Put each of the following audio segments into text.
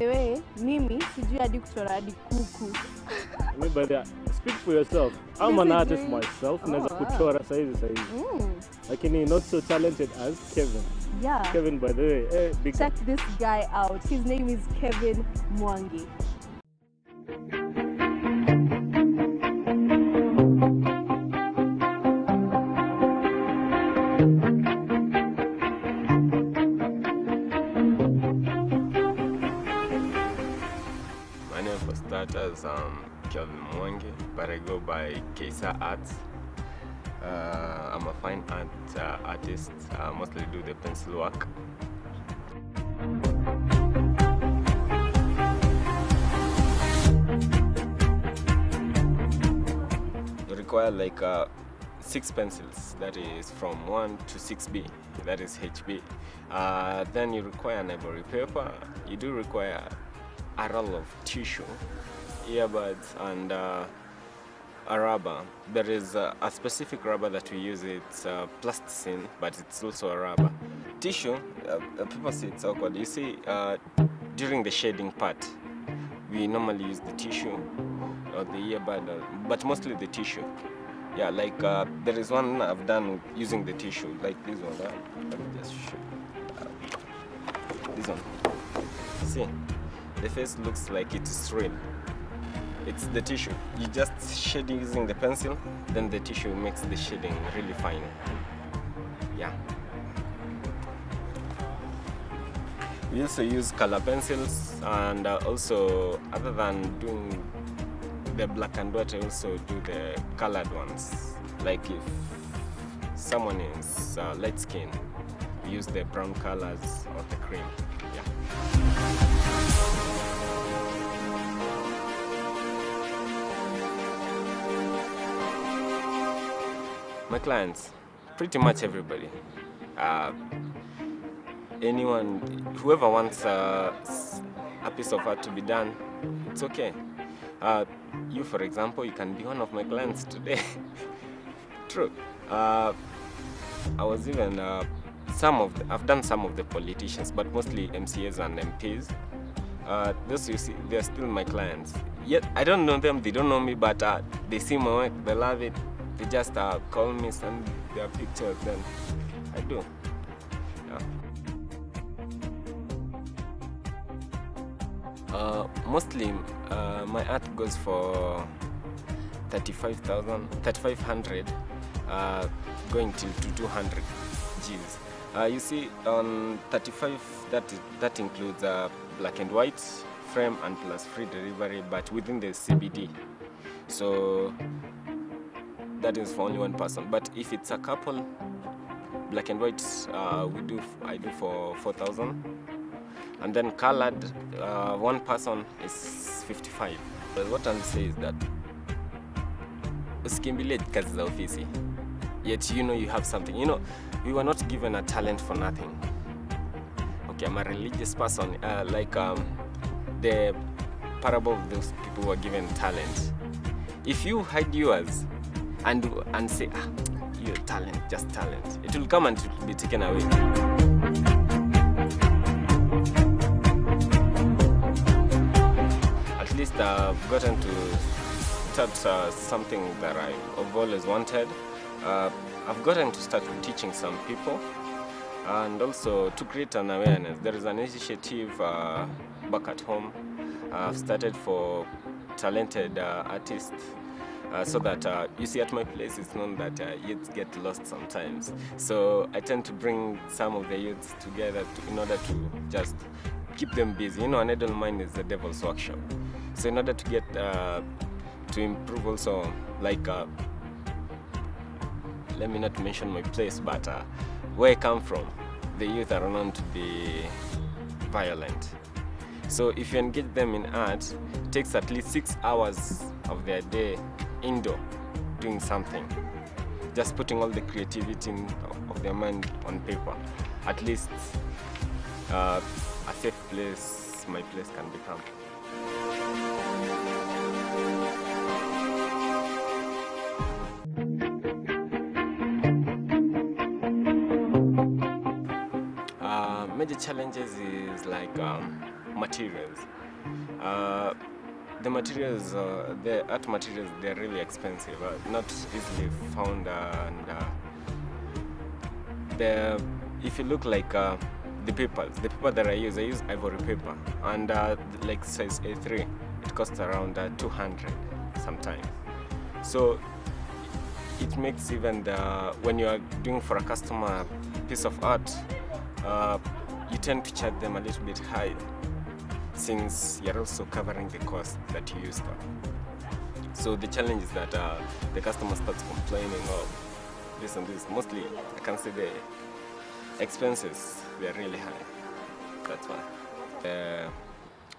Ewe, mimi sijui hadi kuchora hadi kuku. Mimi baada speak for yourself. I'm an artist myself. Oh, Naweza kuchora saizi saizi. Mm, Lakini not so talented as Kevin. yeah. Kevin by the way, eh, big Check this guy out. His name is Kevin Mwangi. For starters, um, Kelvin Mwangi, but I go by Kesa Arts. Uh, I'm a fine art uh, artist. I mostly do the pencil work. You require like uh, six pencils, that is from 1 to 6B, that is HB. Uh, then you require an ivory paper. You do require a roll of tissue, earbuds, and uh, a rubber. There is uh, a specific rubber that we use. It's uh, plasticine, but it's also a rubber. Tissue, uh, uh, people say it's awkward. You see, uh, during the shading part, we normally use the tissue or the earbud, uh, but mostly the tissue. Yeah, like uh, there is one I've done using the tissue, like this one. Uh, let me just show this one. See, the face looks like it is real. It's the tissue. You just shade using the pencil, then the tissue makes the shading really fine. Yeah. We also use color pencils and uh, also other than doing the black and white, I also do the colored ones. Like if someone is uh, light skin, use the brown colors or the cream. My clients, pretty much everybody. Uh, anyone, whoever wants uh, a piece of art to be done, it's okay. Uh, you, for example, you can be one of my clients today. True. Uh, I was even uh, some of the, I've done some of the politicians, but mostly MCAs and MPs. Uh, those you see, they're still my clients. Yet I don't know them, they don't know me, but uh, they see my work, they love it. They just uh, call me, send their pictures, then I do. Yeah. Uh, mostly, uh, my art goes for 35,000, 3,500, uh, going till to 200 Gs. Uh, you see, on 35, that that includes uh, black and white frame and plus free delivery, but within the CBD. So that is for only one person. But if it's a couple, black and white, uh, we do I do for 4,000 and then colored uh, one person is 55 But what i'll say is that usikimbilie kazi za ofisi. Yet you know you have something. You know we were not given a talent for nothing. Okay i'm a religious person. Uh, like um, the parable of those people who were given talent. If you hide yours and and say ah, your talent just talent it will come and it will be taken away at least I've gotten to start uh, something that I've always wanted. Uh, I've gotten to start teaching some people and also to create an awareness. There is an initiative uh, back at home. I've started for talented uh, artists uh, so that uh, you see at my place it's known that uh, youths get lost sometimes. So i tend to bring some of the youths together to, in order to just keep them busy. You know an idle mind is the devil's workshop. So in order to get uh, to improve also like uh, let me not mention my place but uh, where i come from the youth are known to be violent. So if you engage them in art, it takes at least six hours of their day indoor doing something. Just putting all the creativity of their mind on paper. At least uh, a safe place my place can become. Uh, major challenges is like um, materials. Uh, the materials, uh, the art materials, they're really expensive, uh, not easily found, and uh, the if you look like uh, the papers, the paper that I use, I use ivory paper, and uh, like size A3, it costs around uh, 200 sometimes. So it makes even the when you are doing for a customer piece of art, you tend to charge them a little bit high, since you're also covering the cost that you use up. So the challenge is that uh, the customer starts complaining of this and this. Mostly, I can say the expenses they're really high. That's why. Uh,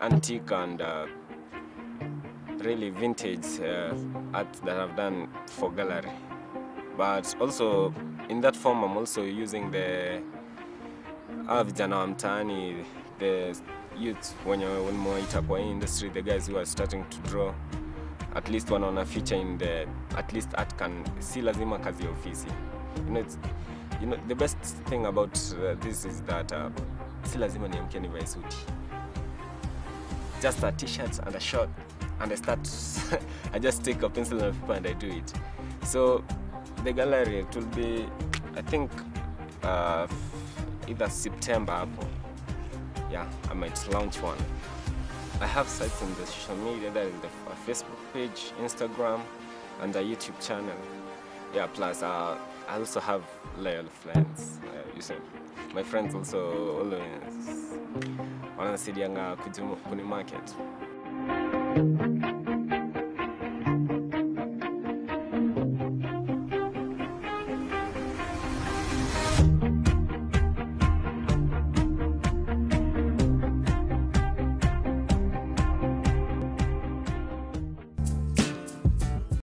antique and uh, really vintage uh, art that I've done for gallery. But also in that form, I'm also using the hawa vijana mtaani, the youth wenye wanaoita kwa industry, the guys who are starting to draw at least wanaona feature in the at least art can si lazima kazi ofisi. You know, it's, you know the best thing about uh, this is that uh, si lazima niamke nivae suti. Just a t-shirt and a short and I start. I just take a pencil and a paper and I do it. So the gallery it will be I think uh, either September hapo yeah I might launch one I have sites in the social media, that is the f- Facebook page, Instagram, and a YouTube channel. Yeah, plus uh, I also have loyal friends. Uh, you see, my friends also always want to wanasaidianga kuni market.